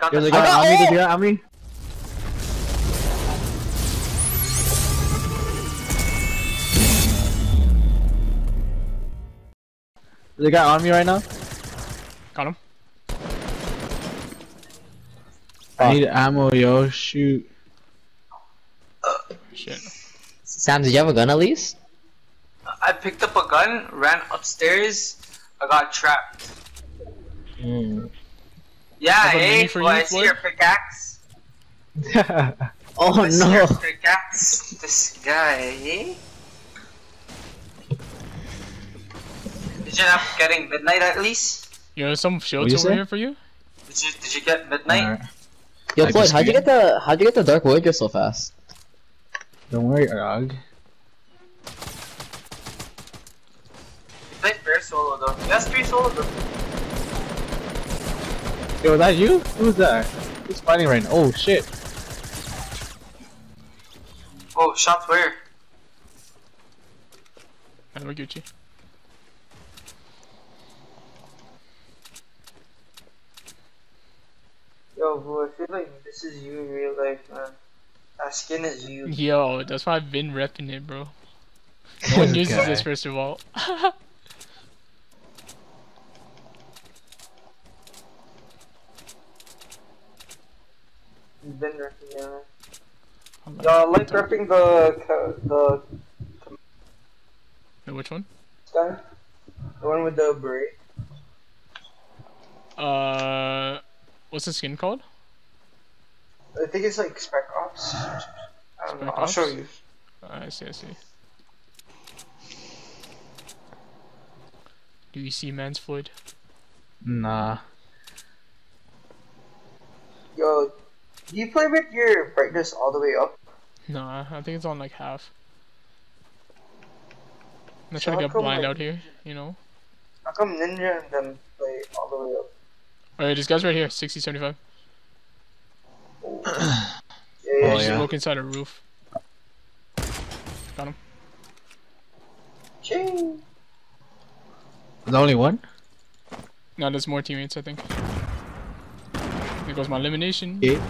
Got There's the a guy got- on me, there's a oh! guy on me. There's a guy on me right now. Got him. I need ammo, yo. Shoot. Shit. Sam, did you have a gun at least? I picked up a gun, ran upstairs, I got trapped. Hmm. Yeah, Have a hey, mini for boy, you, I see Floyd? your pickaxe. Oh I see no! your pickaxe. This guy, eh? Did you end up getting midnight at least? You know some shields you over say? here for you? Did you did you get midnight? Alright. Yo, I Floyd, how'd you get the how'd you get the Dark Voyager so fast? Don't worry, Rog. You play fair solo though. Yes, free solo though. Yo, is that you? Who's that? Who's fighting right now? Oh shit. Oh, shots where? I will get you. Yo, bro, I feel like this is you in real life, man. That skin is you. Yo, that's why I've been repping it, bro. No one uses this first of all. You've been repping, yeah. I'm like, Yo, I like repping the the Wait, which one? guy, the one with the beret. Uh, what's the skin called? I think it's like Spec Ops. I don't know. Spec I'll show you. I see, I see. Do you see man's Floyd? Nah. Yo, do you play with your brightness all the way up? Nah, I think it's on like half. I'm not So trying to get blind like- out here, you know? How come Ninja and them play all the way up? Alright, this guy's right here, 60, 75. Oh, yeah. He's yeah. look inside a roof. Got him. Ching. The only one? No, there's more teammates, I think. There goes my elimination. Yeah.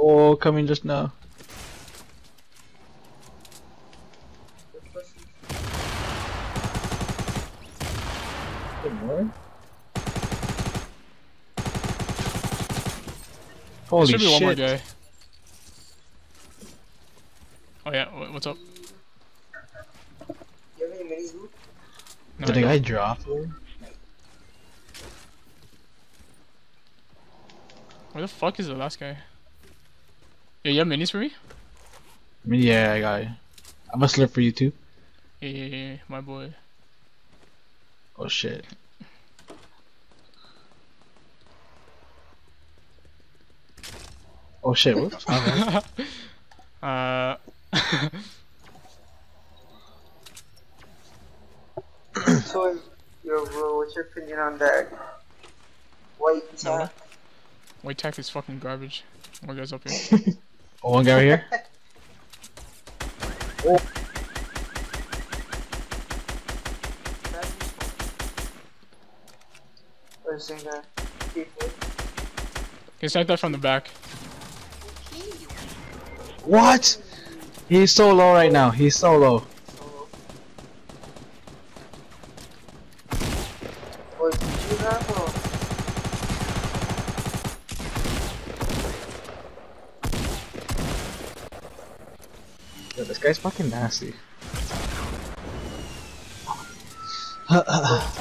Oh, coming just now. Holy Should be shit. one more guy. Oh yeah, wha- what's up? You have any minis, No, Did I a don't. guy drop? her? Where the fuck is the last guy? Yeah, you have minis for me? I mean, yeah, I got it. I must live for you too. Yeah, yeah, yeah, my boy. Oh shit. Oh shit, whoops. my uh, So, yo, bro, what's your opinion on that white No. tack? white tack is fucking garbage. What guys up here. oh, one guy right here. Or is it that? People. Can snipe that from the back. What? He's so low right now. He's so low. What did you have? Or? Yo, this guy's fucking nasty. I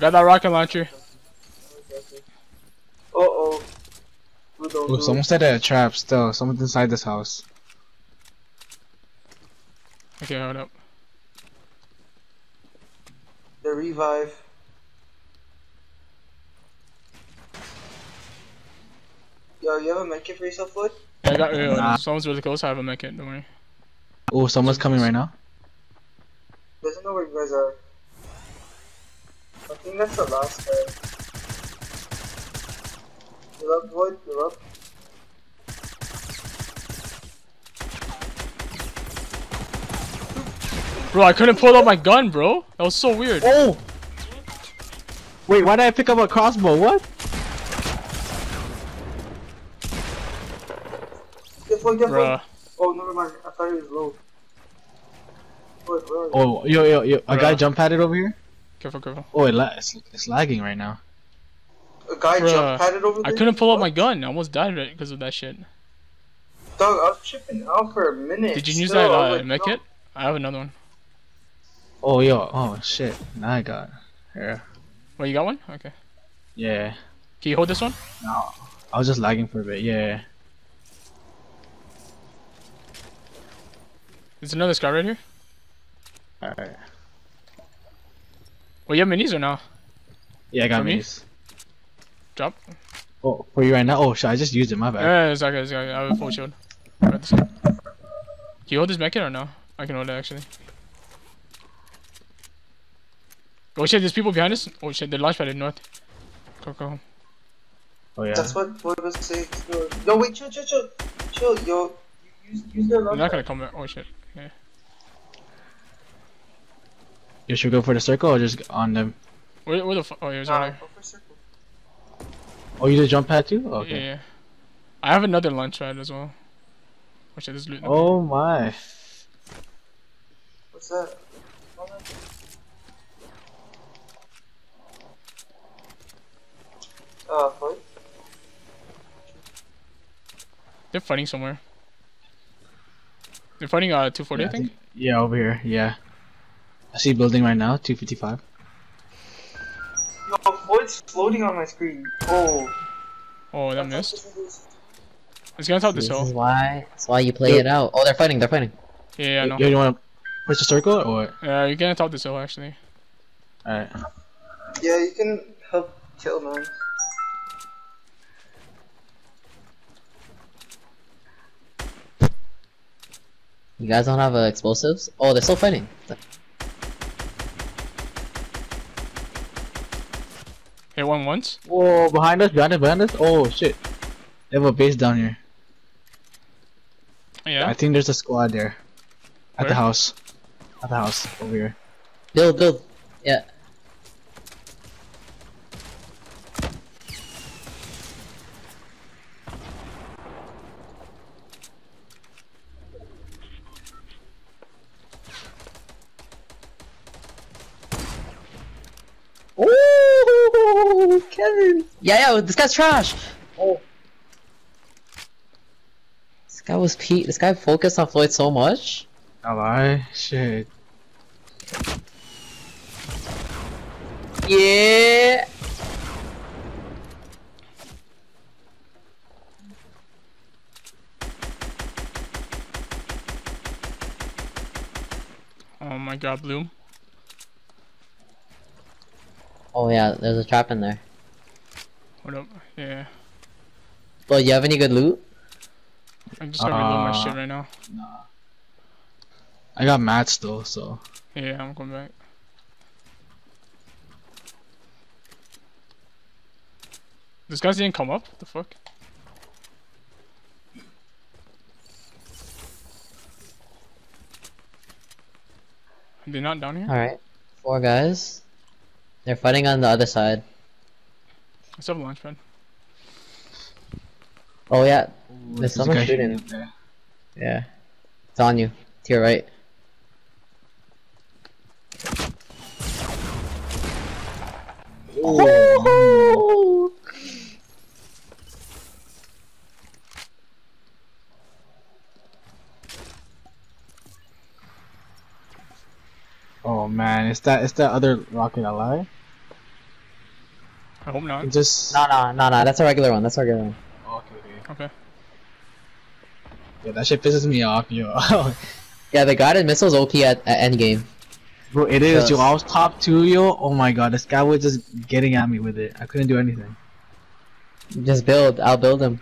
got that rocket launcher. Oh, someone set a uh, trap still. Someone's inside this house. Okay, hold up. The revive. Yo, you have a medkit for yourself, Wood? Yeah, I got real. Nah. Someone's really close. I have a medkit, don't worry. Oh, someone's coming right now. Doesn't know where you guys are. I think that's the last guy. You're up, Wood. You're up. Bro, I couldn't pull out my gun, bro. That was so weird. Oh! Wait, why did I pick up a crossbow? What? Get Floyd, get Floyd. Bruh. Oh, never mind. I thought he was low. Floyd, where are you? Oh, yo, yo, yo, a guy jump padded over here? Careful, careful. Oh, it la it's, it's lagging right now. A guy Bruh. jump padded over I couldn't pull out my gun. I almost died right because of that shit. Dog, I was tripping out for a minute. Did you use Still, that I was uh, like, mech no. kit? I have another one. Oh, yo, oh shit. Now I got. Yeah. Wait, you got one? Okay. Yeah. Can you hold this one? No. I was just lagging for a bit. Yeah. There's another scar right here. Alright. Well, you have minis or no? Yeah, I got For me? Drop. Oh, for you right now? Oh, shit, I just used it. My bad. Yeah, it's okay, it's okay. I have a full shield. Right this side. Can you hold this medkit or no? I can hold it actually. Oh shit, there's people behind us. Oh shit, they're launch padded north. Go, go. Oh, yeah. That's what Floyd was saying. Yo, wait, chill, chill, chill. Chill, yo. Use, use their They're not gonna come back. Oh shit. Yeah. You should go for the circle or just on them? Where, where the fuck? Oh, here's Nah, right go for circle. Oh, you did jump pad too? Okay. Yeah, yeah. I have another launch pad as well. Oh shit, there's loot. Oh my. What's that? Uh, Floyd? They're fighting somewhere. They're fighting uh 240, Yeah, I think. Yeah, over here. Yeah. I see building right now. 255. No, Floyd's floating on my screen. Oh. Oh, that missed. It's gonna top this This is hill. why. That's why you play it out. Oh, they're fighting. They're fighting. Yeah, yeah, I know. Yo, you want to push the circle or? Yeah, you're gonna top this hill actually. Alright. Yeah, you can help kill man. You guys don't have uh, explosives? Oh, they're still fighting. Hit one once. Whoa, behind us, behind us, behind us. Oh shit. They have a base down here. Yeah. I think there's a squad there. At Where? the house. At the house over here. Build, build. Yeah. Oh, Kevin. Yeah, yeah. This guy's trash. Oh. This guy was Pete. This guy focused on Floyd so much. I lie. Shit. Yeah. Oh my god, Bloom. Oh yeah, there's a trap in there. What up? Yeah. Well, you have any good loot? I'm just gonna reload my Uh, shit right now. Nah. I got mats though, so. Yeah, I'm going back. This guys didn't come up? What the fuck? They're they not down here? Alright. Four guys. They're fighting on the other side. I still have a launch pad. Oh yeah, Ooh, There's someone shooting. there. yeah. It's on you. To your right. Oh. Oh man, is that is that other rocket a lie? I hope not. Just. No, no, no, no. That's a regular one. That's a regular one. Okay, okay. Okay. Yeah, that shit pisses me off, yo. Yeah, the guided missile's OP at, at endgame. Bro, it is, Yes. yo. I was top two, yo. Oh my god, this guy was just getting at me with it. I couldn't do anything. Just build. I'll build him.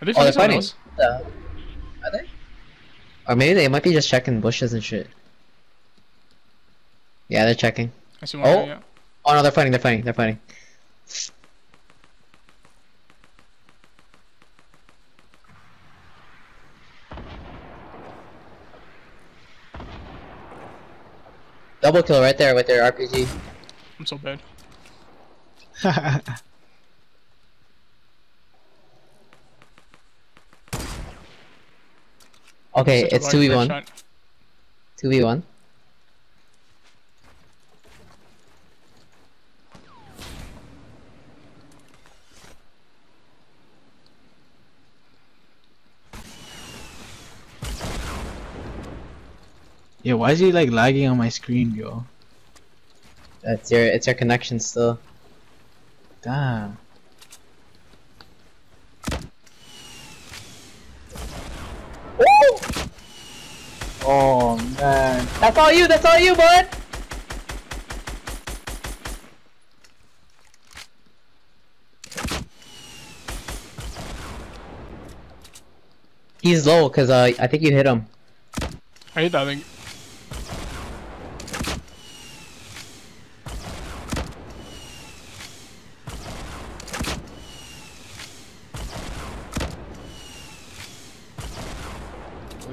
Are they Oh, they're fighting someone fighting. else? The... Are they? Or maybe they might be just checking bushes and shit. Yeah, they're checking. I see one Oh. guy, yeah. Oh no, they're fighting, they're fighting, they're fighting. Double kill right there with their RPG. I'm so bad. okay, it's 2v1. 2v1. Yeah, why is he like lagging on my screen, yo? That's your. It's your connection still. Damn. Oh man. That's all you. That's all you, bud. He's low because uh, I think you hit him. I hate that thing.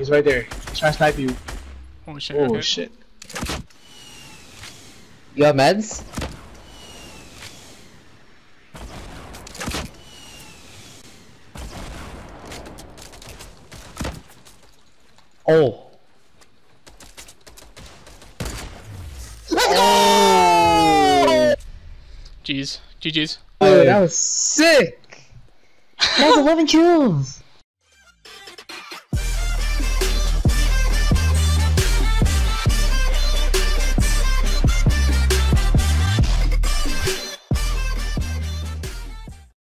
He's right there. He's trying to snipe you. Oh shit. Oh okay. shit. You have meds? Oh. Let's go! Jeez. GG's. Dude, oh, that was sick! That was 11 kills!